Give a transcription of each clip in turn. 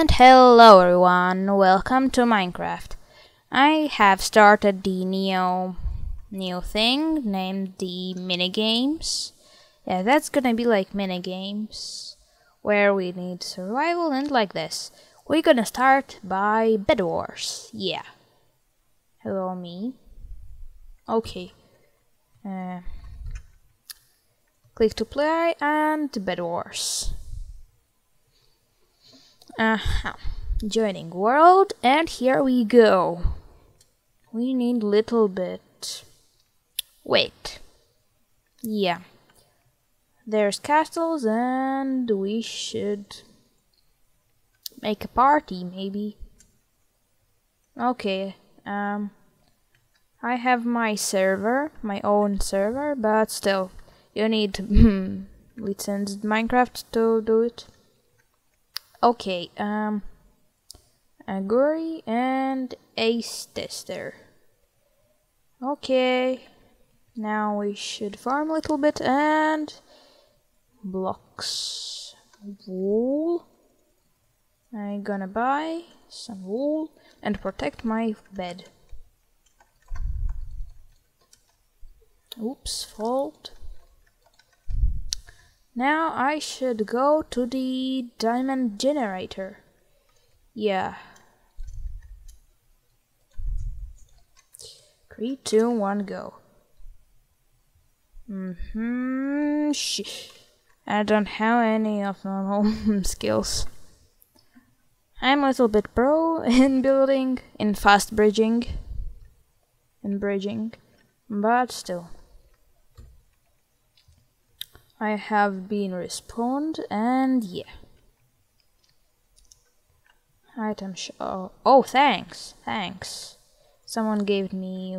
And hello everyone, welcome to Minecraft. I have started the new new thing named the minigames. Yeah, that's gonna be like minigames where we need survival and like this. We're gonna start by Bed Wars. Yeah. Hello me. Okay. Uh, click to play and Bed Wars. Uh-huh. Joining world, and here we go. We need little bit. Wait. Yeah. There's castles, and we should make a party, maybe. Okay. Um. I have my server, my own server, but still, you need licensed Minecraft to do it. Okay, um, Aguri and Ace Tester. Okay, now we should farm a little bit and blocks, wool. I'm gonna buy some wool and protect my bed. Oops, fault. Now I should go to the diamond generator. Yeah. Three, two, one, go. Mm-hmm. I don't have any of normal skills. I'm a little bit pro in building, in fast bridging, in bridging, but still. I have been respawned and yeah. Item show. Oh, thanks. Thanks. Someone gave me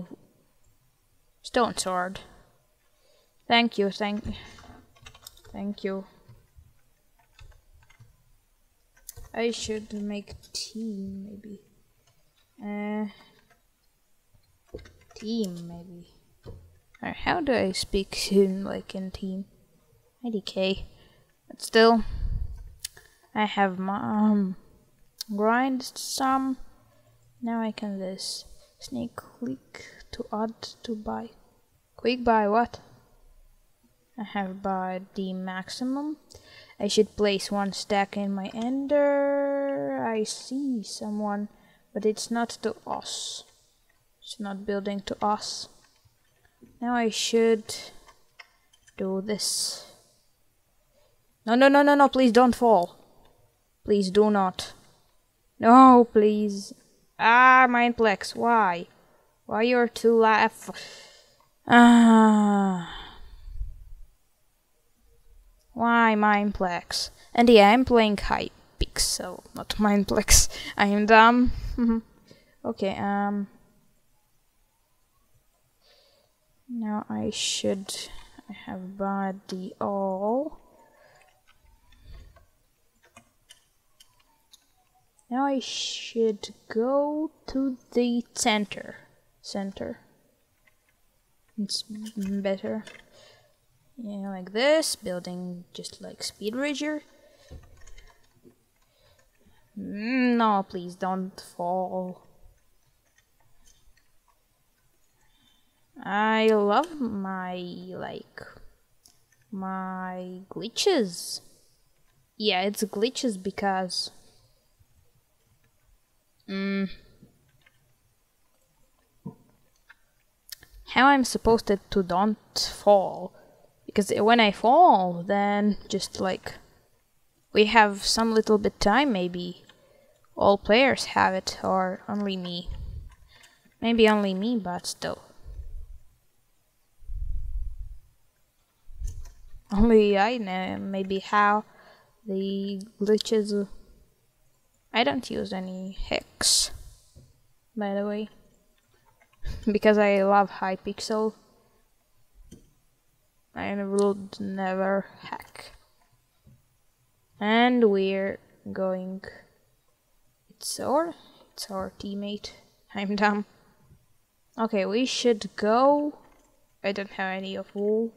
stone sword. Thank you. Thank Thank you. I should make team maybe. Uh team maybe. Or how do I speak in like in team? IDK. But still, I have my um, grind some. Now I can this sneak click to add to buy. Quick buy what? I have bought the maximum. I should place one stack in my ender. I see someone, but it's not to us. It's not building to us. Now I should do this. No, no, no, no, no, please don't fall. Please do not. No, please. Ah, Mineplex, why? Why you're too laugh? Ah. Why Mineplex? And yeah, I'm playing high Hypixel, not Mineplex. I am dumb. okay, um... Now I should... I have bought the all. Now I should go to the center. Center. It's better. Yeah, like this. Building just like Speed Ridger. Mm, no, please don't fall. I love my, like, my glitches. Yeah, it's glitches because Mm. How I'm supposed to, to don't fall? Because when I fall, then just like we have some little bit time maybe. All players have it, or only me. Maybe only me, but still. Only I know maybe how the glitches I don't use any hex, by the way, because I love Hypixel. I would never hack. And we're going. It's our, it's our teammate. I'm dumb. Okay, we should go. I don't have any of wool.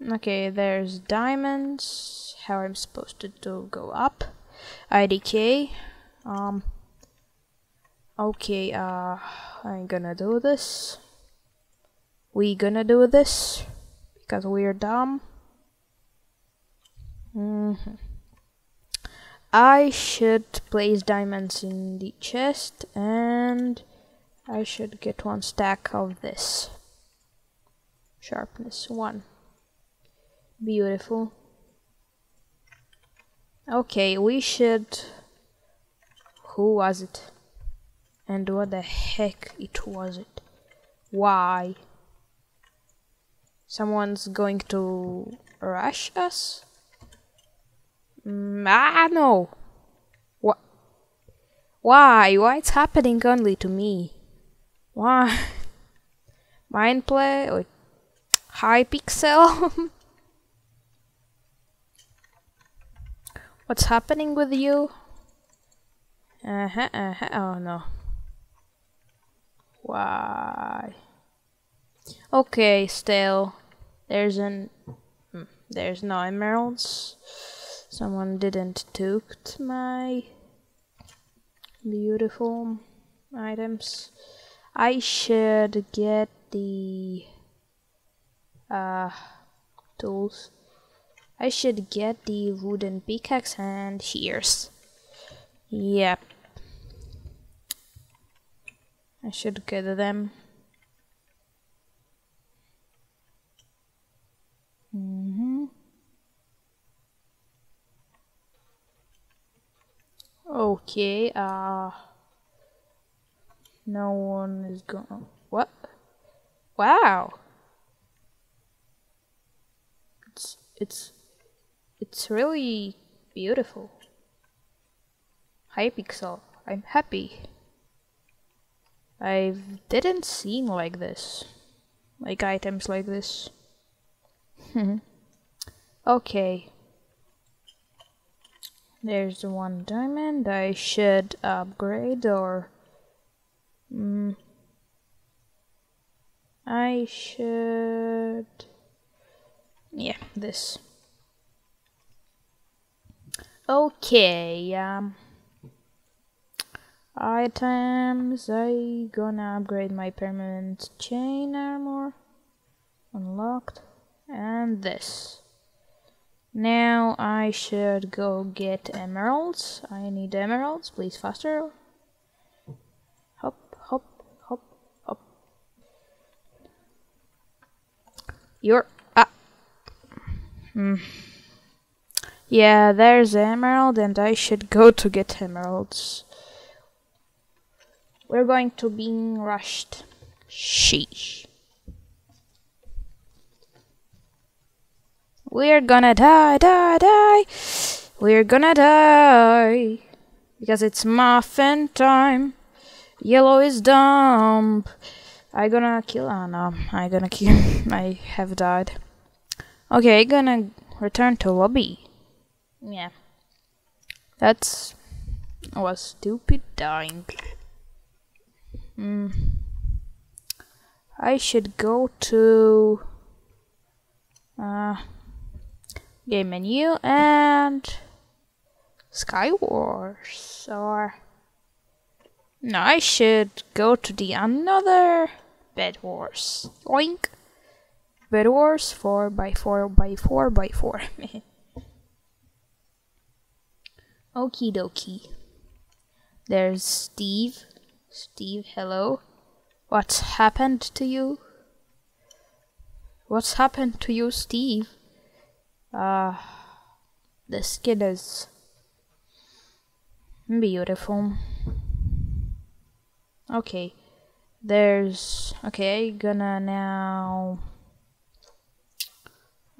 Okay, there's diamonds. How I'm supposed to do go up? IDK. Um. Okay, uh, I'm gonna do this. We gonna do this because we're dumb. Mm -hmm. I should place diamonds in the chest and I should get one stack of this. Sharpness 1. Beautiful. Okay, we should... Who was it? And what the heck it was it? Why? Someone's going to rush us? Mm, ah, no. What? Why? Why it's happening only to me? Why? Mineplex or Hypixel? What's happening with you? Uh huh, uh huh. Oh no. Why? Okay, still. There's an. Hmm, there's no emeralds. Someone didn't took my beautiful items. I should get the uh, tools. I should get the wooden pickaxe and shears. Yep. I should get them. Mm Okay, uh no one is going what? Wow. It's it's it's really beautiful. Hypixel, I'm happy. I didn't seen like this. Like items like this. okay. There's one diamond I should upgrade or... Mm, I should... Yeah, this. Okay, um... Items, I gonna upgrade my permanent chain armor. Unlocked. And this. Now I should go get emeralds. I need emeralds, please faster. Hop, hop, hop, hop. You're ah. Hmm. Yeah, there's emerald and I should go to get emeralds. We're going to be rushed. Sheesh. We're gonna die, die, die. We're gonna die. Because it's muffin time. Yellow is dumb. I gonna kill oh, Anna. I gonna kill. I have died. Okay, gonna return to lobby. Yeah. That's was stupid dying. Hmm. I should go to uh game menu and Skywars or no I should go to the another Bed Wars oink Bed Wars 4 by 4 by 4 by 4 Okie dokie. There's Steve. Steve hello. What's happened to you? What's happened to you Steve? Uh, the skin is beautiful. Okay, there's okay. Gonna now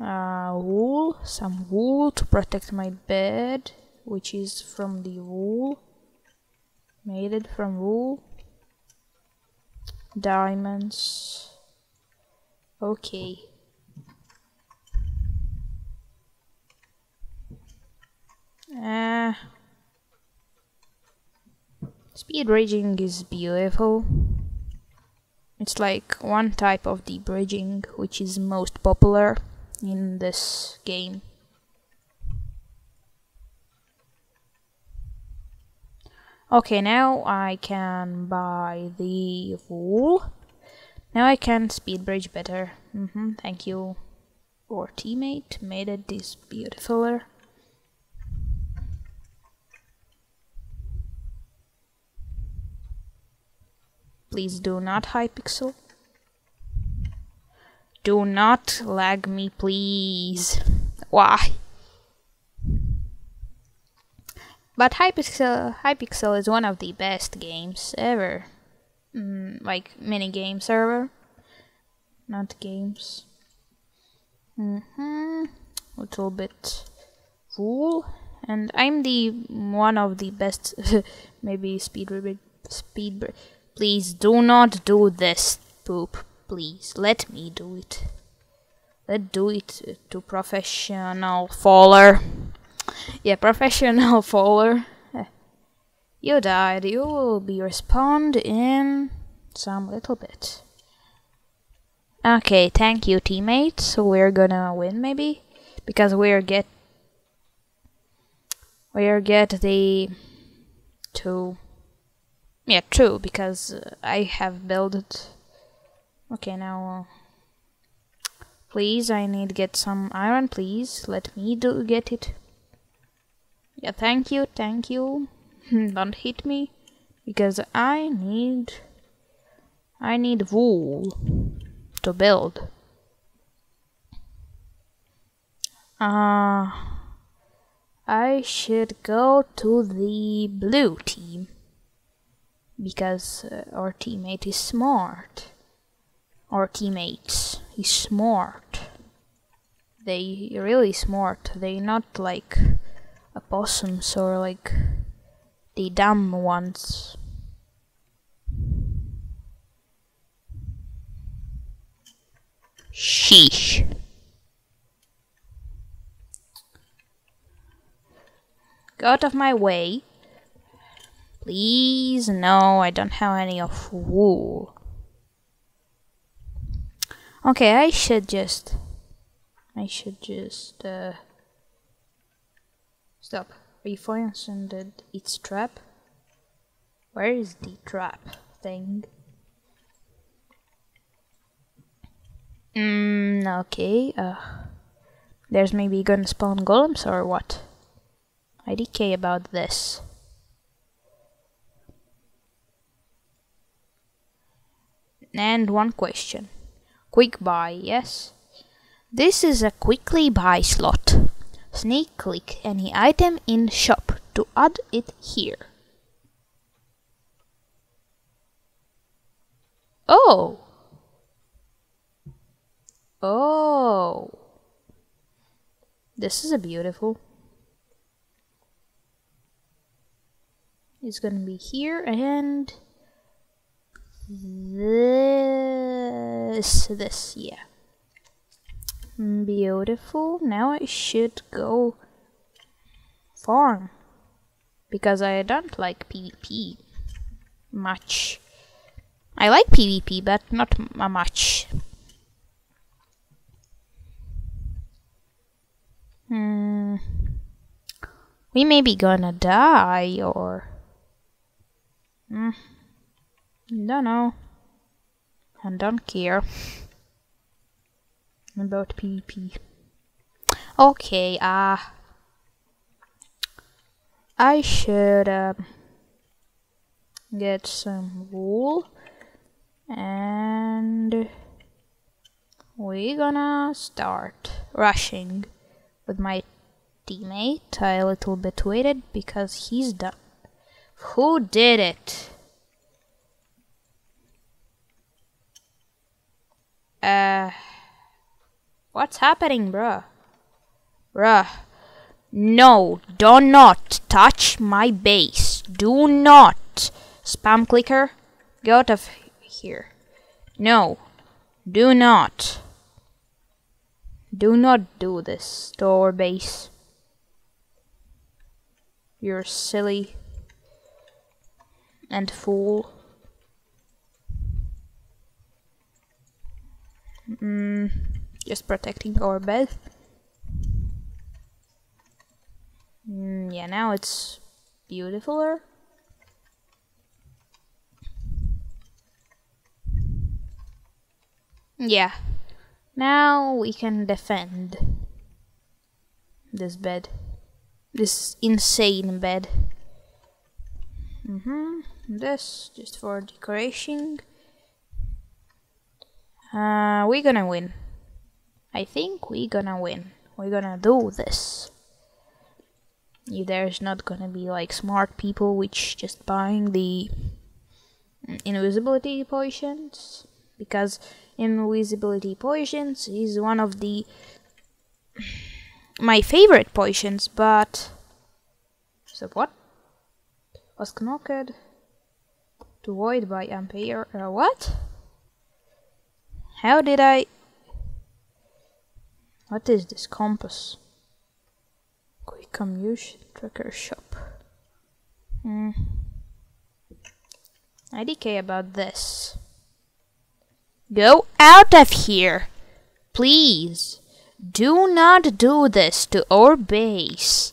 uh, wool, some wool to protect my bed, which is from the wool. Made it from wool. Diamonds. Okay. Uh, speed bridging is beautiful. It's like one type of the bridging which is most popular in this game. Okay, now I can buy the wool. Now I can speed bridge better. Mm -hmm, thank you. Our teammate made it this beautifuler. Please do not Hypixel. Do not lag me, please. Why? But Hypixel, Hypixel is one of the best games ever. Mm, like mini game server, not games. Hmm. Little bit cool, and I'm the one of the best. maybe speed speed. Please do not do this, poop. Please let me do it. Let do it to professional faller. Yeah, professional faller. You died. You will be respawned in some little bit. Okay, thank you, teammates. We're gonna win, maybe, because we're get we're get the two. Yeah, true, because uh, I have built. Okay, now. Uh, please, I need to get some iron, please. Let me do get it. Yeah, thank you, thank you. Don't hit me. Because I need... I need wool to build. Uh, I should go to the blue team. Because uh, our teammate is smart. Our teammates is smart. They really smart. They not like opossums or like the dumb ones. Sheesh. Go out of my way. Please, no, I don't have any of wool. Okay, I should just... I should just, uh... Stop. Are you finding it's trap? Where is the trap thing? Hmm. okay, uh... There's maybe gonna spawn golems or what? I IDK about this. And one question. Quick buy, yes? This is a quickly buy slot. Sneak click any item in shop to add it here. Oh! Oh! This is a beautiful. It's gonna be here and this, this, yeah. Beautiful. Now I should go farm. Because I don't like PvP much. I like PvP, but not much. Hmm. We may be gonna die, or... Hmm. Don't know. I don't care about PvP. Okay, uh, I should uh, get some wool and we're gonna start rushing with my teammate. I a little bit waited because he's done. Who did it? Uh... What's happening, bruh? Bruh. No, do not touch my base. Do not. Spam clicker, get out of here. No, do not. Do not do this to our base. You're silly and fool. Mm. Just protecting our bed. Mm, yeah, now it's beautifuler. Yeah. Now we can defend this bed. This insane bed. Mm-hmm. This just for decoration. Uh, we're gonna win. I think we're gonna win. We're gonna do this. If there's not gonna be like smart people which just buying the invisibility potions because invisibility potions is one of the my favorite potions but so what was knocked to void by ampere uh, what how did I what is this compass quick commute tracker shop hmm IDK about this Go out of here! Please! Do not do this to our base!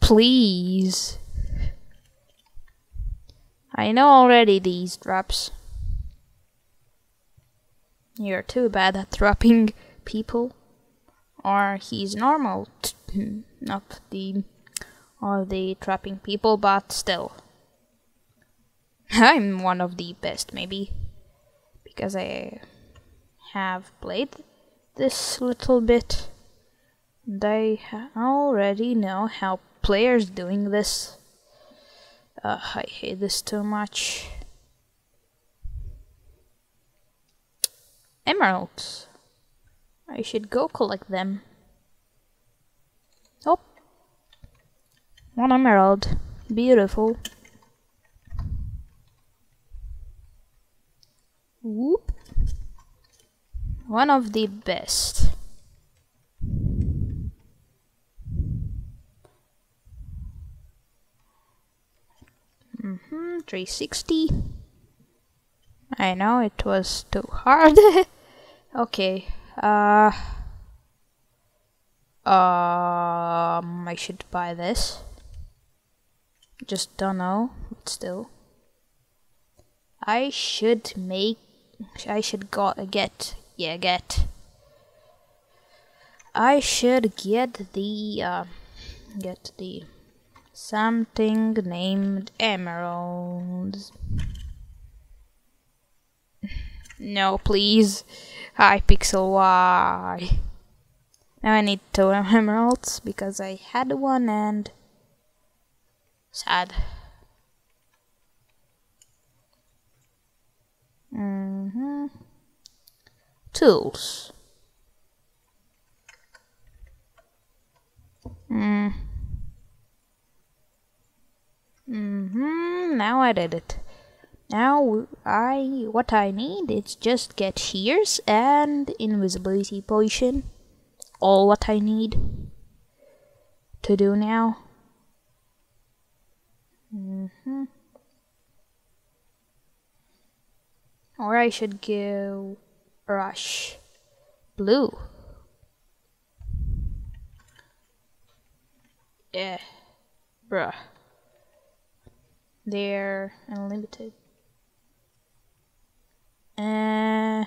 Please! I know already these traps. You're too bad at dropping people. Or he's normal, not the or the trapping people, but still. I'm one of the best, maybe because I have played this little bit and I already know how players doing this. Uh, I hate this too much. Emeralds. I should go collect them. Oh, one emerald. Beautiful. Whoop. One of the best. Mm-hmm, 360. I know it was too hard. okay. Uh um I should buy this. Just don't know, but still. I should make I should got get yeah get. I should get the uh, get the something named emeralds. No, please. Hypixel, why? Now I need two emeralds because I had one and sad. Mm hmm Tools. Mm. Mm hmm Now I did it. Now I what I need is just get shears and invisibility potion. All what I need to do now. Mm hmm Or I should go rush blue. Yeah, bruh. They're unlimited. Uh,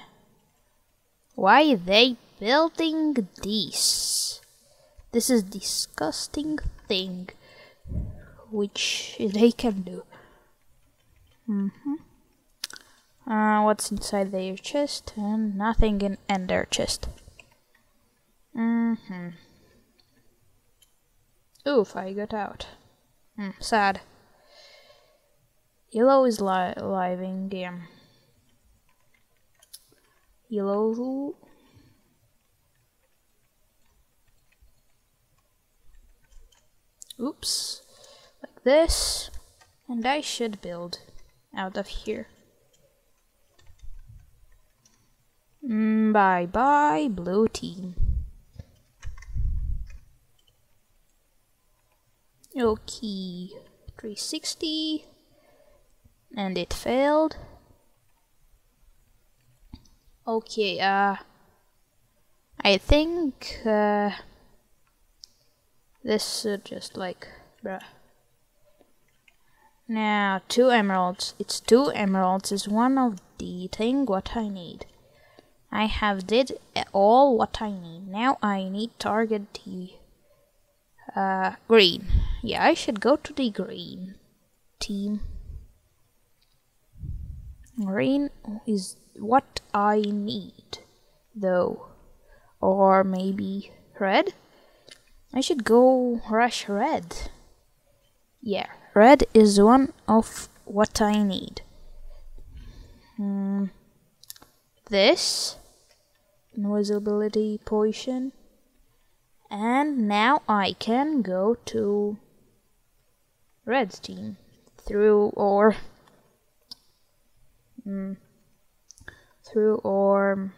why they building this? This is disgusting thing which they can do. Mm-hmm. Uh, what's inside their chest? And nothing in, their chest. Mm-hmm. Oof, I got out. Mm, sad. Yellow is li live in game. Yellow. Oops. Like this. And I should build out of here. Mm, bye bye, blue team. Okay, 360. And it failed. Okay, uh, I think uh, this should just like, bruh. Now, two emeralds. It's two emeralds is one of the thing what I need. I have did all what I need. Now I need target the uh, green. Yeah, I should go to the green team. Green is what I need, though. Or maybe red? I should go rush red. Yeah, red is one of what I need. Hmm. This invisibility potion and now I can go to red team through or mm, through or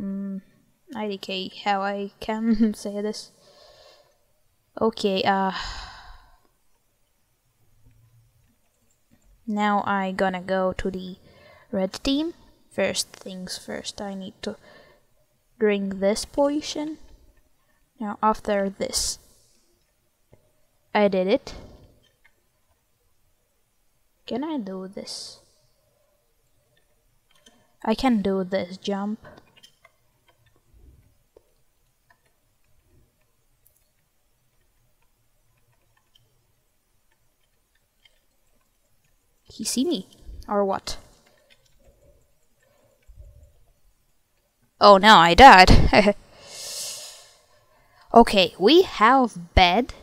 mm, IDK how I can say this. Okay uh now I gonna go to the red team. First things first I need to drink this potion now after this I did it. Can I do this I can do this jump he see me or what Oh no, I died. okay, we have bed.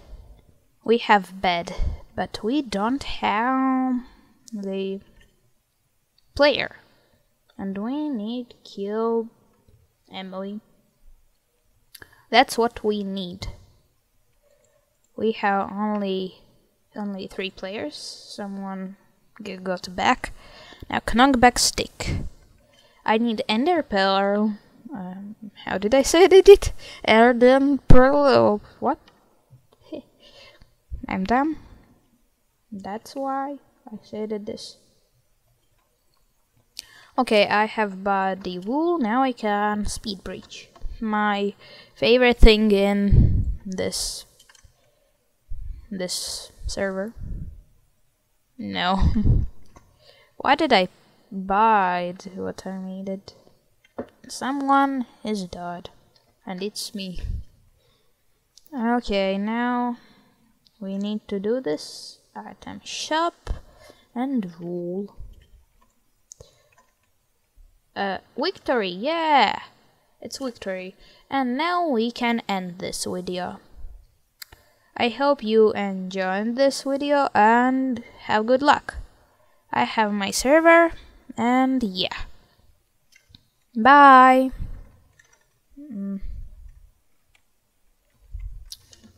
We have bed, but we don't have the player. And we need kill Emily. That's what we need. We have only only three players. Someone got back. Now back stick. I need Ender Pearl um, how did I say did it? Erden Pearl. Oh, what? I'm dumb. That's why I said this. Okay, I have bought the wool. Now I can speed breach. My favorite thing in this this server. No. Why did I buy what I needed? Someone is dead. And it's me. Okay, now we need to do this. Item shop and rule. Uh, victory, yeah! It's victory. And now we can end this video. I hope you enjoyed this video and have good luck. I have my server and yeah. Bye. Mm.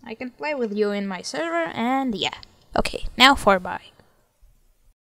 I can play with you in my server and yeah. Okay, now for bye.